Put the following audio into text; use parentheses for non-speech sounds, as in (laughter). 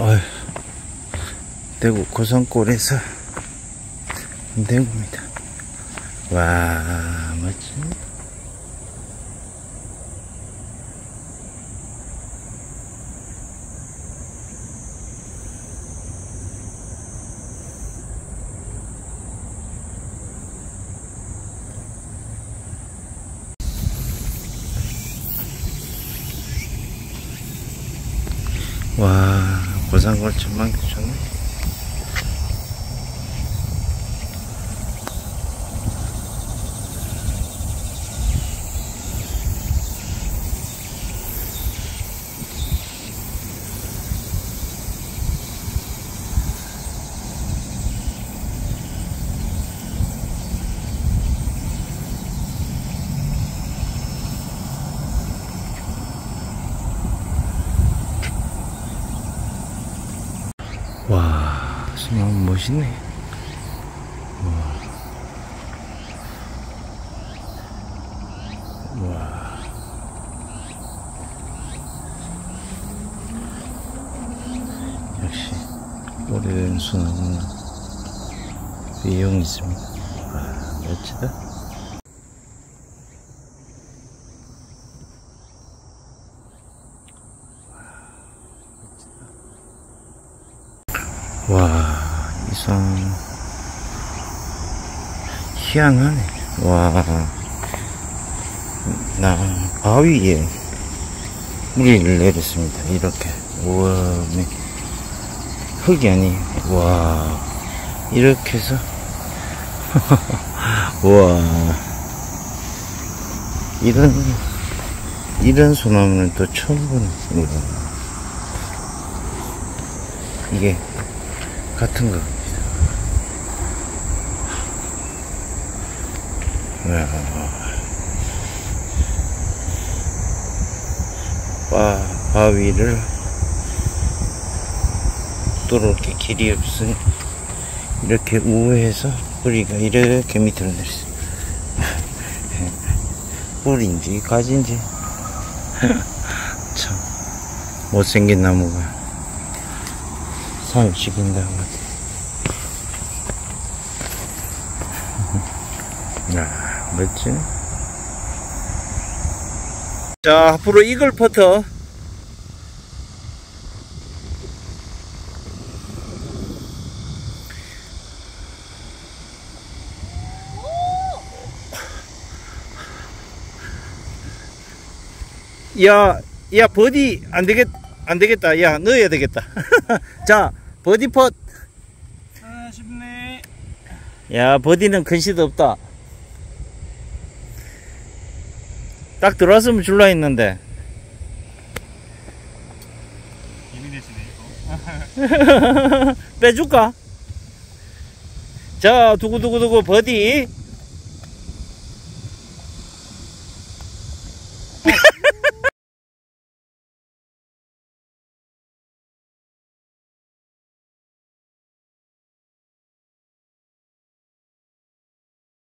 어휴, 대구 고성골에서 대구입니다. 와, 멋진. 와, 고산골 전망도 좋네. 와, 수면 멋있네. 와. 와. 역시, 오래된 수나무는 위용이 있습니다. 와, 멋지다. 와, 이 산, 희한하네. 와, 나, 바위에 물을 내렸습니다. 이렇게. 우와, 네. 흙이 아니, 와, 이렇게 해서, (laughs) 와, 이런, 이런 소나무는 또 처음 보는, 우와. 이게, 같은 겁니다. 와, 바, 바위를 뚫을 게 길이 없으니 이렇게 우회해서 뿌리가 이렇게 밑으로 내렸어. (laughs) 뿌리인지 가지인지 (laughs) 참 못생긴 나무가 산을 지킨다고 야, 멋지? 자, 앞으로 이글 퍼터. 야, 야, 버디, 안 되겠, 안 되겠다. 야, 넣어야 되겠다. (laughs) 자, 버디 펫. 아 쉽네 야, 버디는 근시도 없다. 딱 들어왔으면 줄라 했는데. 예민해지네 이거 (laughs) 빼줄까? 자, 두구두구두구 버디.